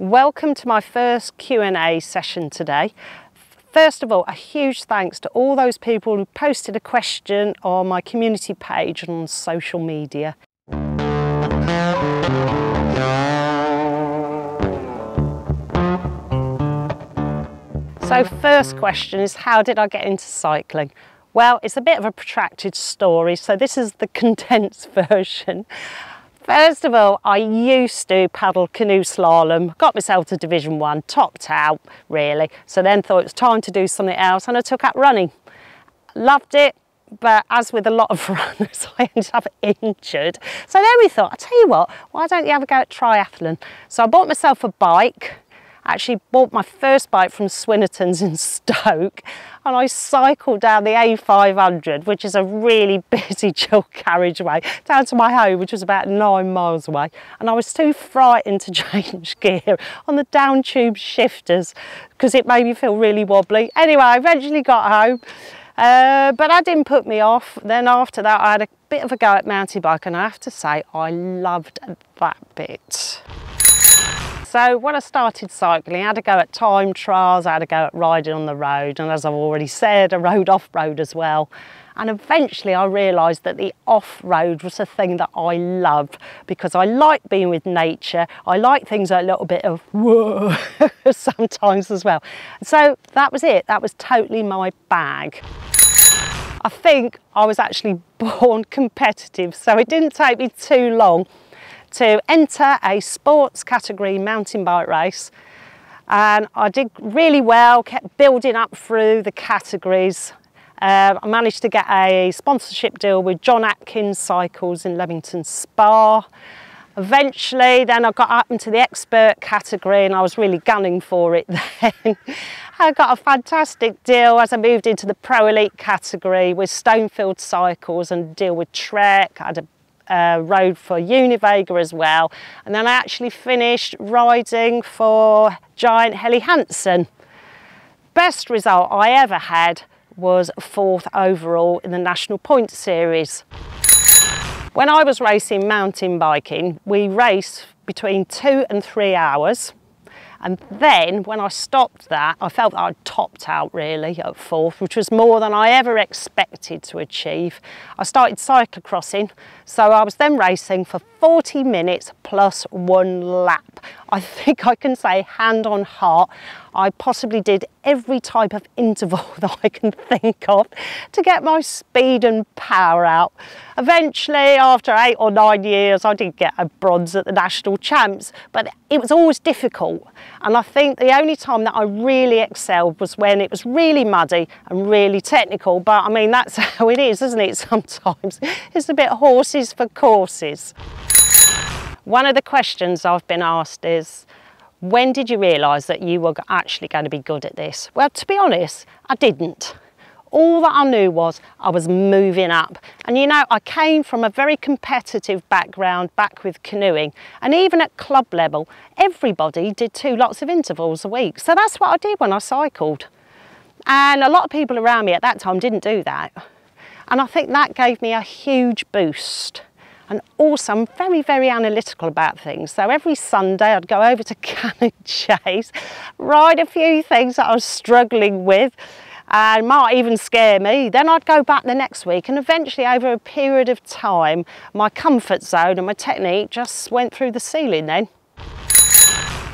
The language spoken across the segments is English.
Welcome to my first Q&A session today. First of all, a huge thanks to all those people who posted a question on my community page and on social media. So first question is how did I get into cycling? Well, it's a bit of a protracted story, so this is the condensed version. First of all, I used to paddle canoe slalom, got myself to Division 1, topped out really. So then thought it was time to do something else and I took up running. Loved it, but as with a lot of runners, I ended up injured. So then we thought, I tell you what, why don't you have a go at triathlon? So I bought myself a bike, actually bought my first bike from Swinnerton's in Stoke and I cycled down the A500 which is a really busy dual carriageway down to my home which was about nine miles away and I was too frightened to change gear on the down tube shifters because it made me feel really wobbly. Anyway I eventually got home uh, but that didn't put me off. Then after that I had a bit of a go at mountain bike and I have to say I loved that bit. So when I started cycling, I had to go at time trials, I had to go at riding on the road, and as I've already said, I rode off-road as well. And eventually I realised that the off-road was a thing that I loved because I like being with nature. I like things a little bit of whoa sometimes as well. So that was it. That was totally my bag. I think I was actually born competitive, so it didn't take me too long to enter a sports category mountain bike race and I did really well, kept building up through the categories. Uh, I managed to get a sponsorship deal with John Atkins Cycles in Leamington Spa. Eventually, then I got up into the expert category and I was really gunning for it then. I got a fantastic deal as I moved into the Pro Elite category with Stonefield Cycles and deal with Trek. I had a uh, rode for Univega as well. And then I actually finished riding for Giant Helly Hansen. Best result I ever had was fourth overall in the National Point Series. When I was racing mountain biking, we race between two and three hours. And then when I stopped that, I felt that I'd topped out really at fourth, which was more than I ever expected to achieve. I started cyclocrossing, so I was then racing for 40 minutes plus one lap. I think I can say hand on heart, I possibly did every type of interval that I can think of to get my speed and power out. Eventually, after eight or nine years, I did get a bronze at the national champs, but it was always difficult. And I think the only time that I really excelled was when it was really muddy and really technical. But I mean, that's how it is, isn't it? Sometimes it's a bit horses for courses. One of the questions I've been asked is, when did you realise that you were actually going to be good at this? Well, to be honest, I didn't. All that I knew was I was moving up. And you know, I came from a very competitive background back with canoeing. And even at club level, everybody did two lots of intervals a week. So that's what I did when I cycled. And a lot of people around me at that time didn't do that. And I think that gave me a huge boost and also I'm very, very analytical about things. So every Sunday I'd go over to Cannock Chase, write a few things that I was struggling with and might even scare me. Then I'd go back the next week and eventually over a period of time, my comfort zone and my technique just went through the ceiling then.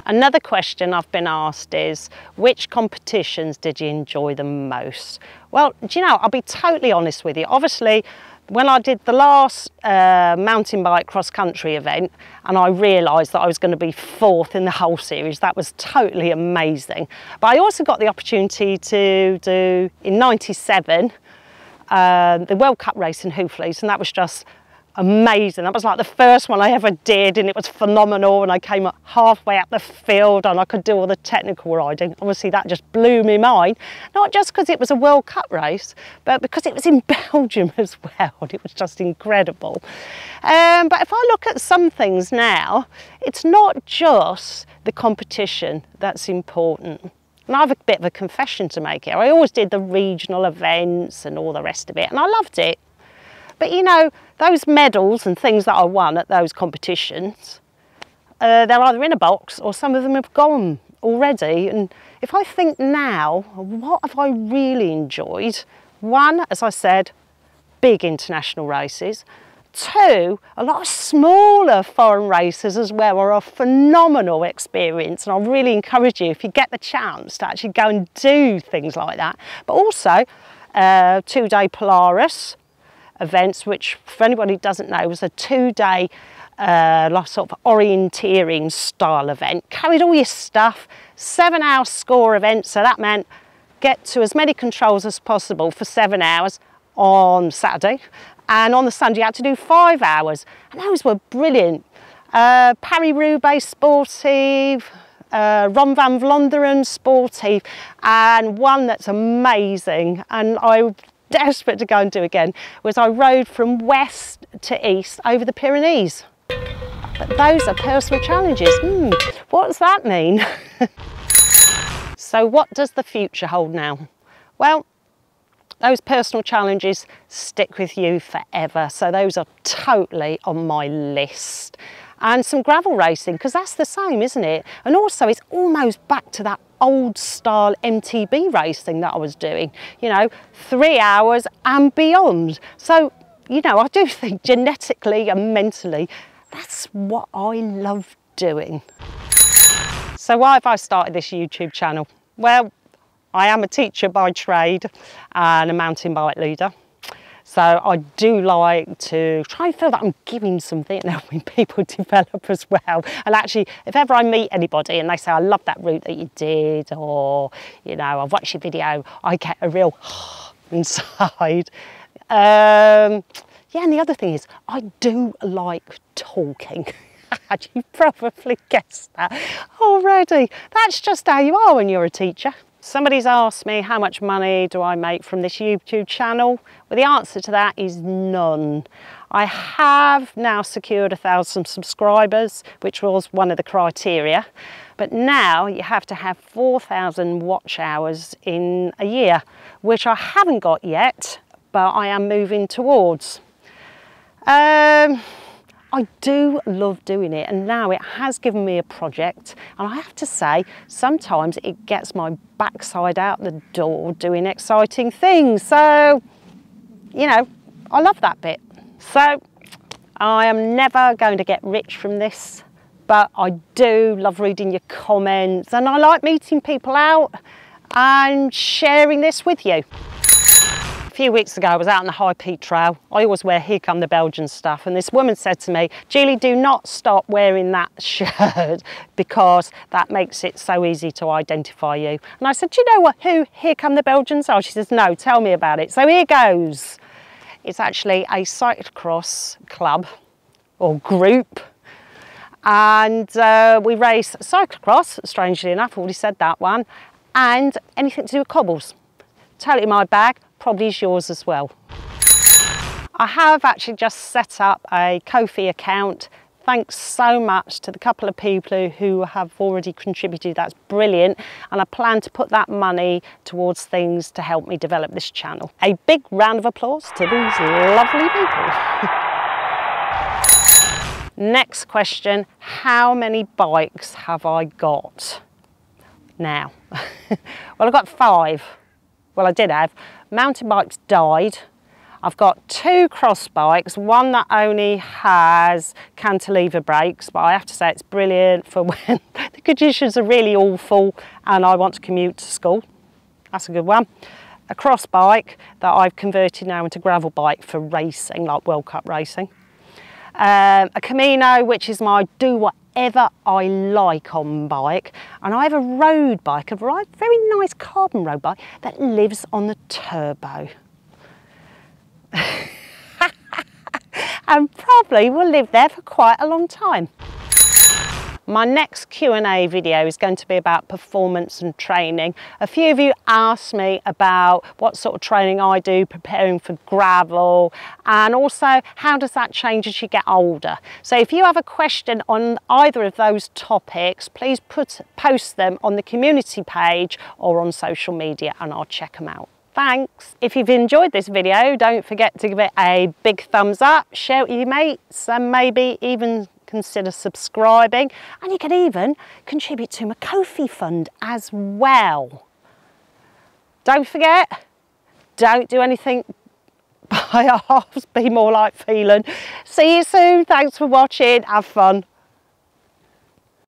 Another question I've been asked is, which competitions did you enjoy the most? Well, do you know, I'll be totally honest with you. Obviously, when I did the last uh, mountain bike cross country event and I realised that I was going to be fourth in the whole series, that was totally amazing. But I also got the opportunity to do in 97 uh, the World Cup race in Houffalize and that was just amazing. That was like the first one I ever did and it was phenomenal and I came up halfway up the field and I could do all the technical riding. Obviously that just blew me mind, not just because it was a World Cup race, but because it was in Belgium as well. It was just incredible. Um, but if I look at some things now, it's not just the competition that's important. And I have a bit of a confession to make here. I always did the regional events and all the rest of it, and I loved it. But you know, those medals and things that I won at those competitions, uh, they're either in a box or some of them have gone already. And if I think now, what have I really enjoyed? One, as I said, big international races. Two, a lot of smaller foreign races as well are a phenomenal experience and I really encourage you if you get the chance to actually go and do things like that. But also uh, two-day Polaris events which for anybody who doesn't know was a two-day uh, sort of orienteering style event. Carried all your stuff, seven hour score event so that meant get to as many controls as possible for seven hours on Saturday and on the Sunday you had to do five hours and those were brilliant. Uh, Paris-Roubaix Sportive, uh, Ronde van Vlaanderen Sportive and one that's amazing and I desperate to go and do again was I rode from west to east over the Pyrenees. But those are personal challenges. Hmm, what does that mean? so what does the future hold now? Well, those personal challenges stick with you forever. So those are totally on my list. And some gravel racing, because that's the same, isn't it? And also it's almost back to that old style MTB racing that I was doing, you know, three hours and beyond. So, you know, I do think genetically and mentally, that's what I love doing. So why have I started this YouTube channel? Well, I am a teacher by trade and a mountain bike leader. So I do like to try and feel that I'm giving something and helping people develop as well. And actually, if ever I meet anybody and they say, I love that route that you did, or, you know, I've watched your video, I get a real inside. Um, yeah, and the other thing is, I do like talking. you probably guessed that already. That's just how you are when you're a teacher. Somebody's asked me how much money do I make from this YouTube channel? Well, the answer to that is none. I have now secured a thousand subscribers, which was one of the criteria. But now you have to have 4,000 watch hours in a year, which I haven't got yet, but I am moving towards. Um, I do love doing it and now it has given me a project and I have to say sometimes it gets my backside out the door doing exciting things. So you know I love that bit. So I am never going to get rich from this but I do love reading your comments and I like meeting people out and sharing this with you few weeks ago I was out on the High Peak Trail. I always wear Here Come the Belgian stuff and this woman said to me, Julie do not stop wearing that shirt because that makes it so easy to identify you. And I said, do you know what, who Here Come the Belgians are? She says, no, tell me about it. So here goes. It's actually a cyclocross club or group and uh, we race cyclocross, strangely enough, already said that one, and anything to do with cobbles. Totally my bag, probably is yours as well. I have actually just set up a Ko-fi account. Thanks so much to the couple of people who have already contributed. That's brilliant. And I plan to put that money towards things to help me develop this channel. A big round of applause to these lovely people. Next question, how many bikes have I got now? well, I've got five. Well, I did have. Mountain bikes died. I've got two cross bikes, one that only has cantilever brakes, but I have to say it's brilliant for when the conditions are really awful and I want to commute to school. That's a good one. A cross bike that I've converted now into gravel bike for racing, like World Cup racing. Um, a Camino, which is my do whatever I like on bike. And I have a road bike, a very nice carbon road bike that lives on the turbo. and probably will live there for quite a long time. My next Q&A video is going to be about performance and training. A few of you asked me about what sort of training I do preparing for gravel and also how does that change as you get older. So if you have a question on either of those topics, please put, post them on the community page or on social media and I'll check them out. Thanks. If you've enjoyed this video, don't forget to give it a big thumbs up, share it with your mates and maybe even consider subscribing and you can even contribute to my Ko-fi fund as well. Don't forget, don't do anything by halves, be more like Phelan. See you soon, thanks for watching, have fun.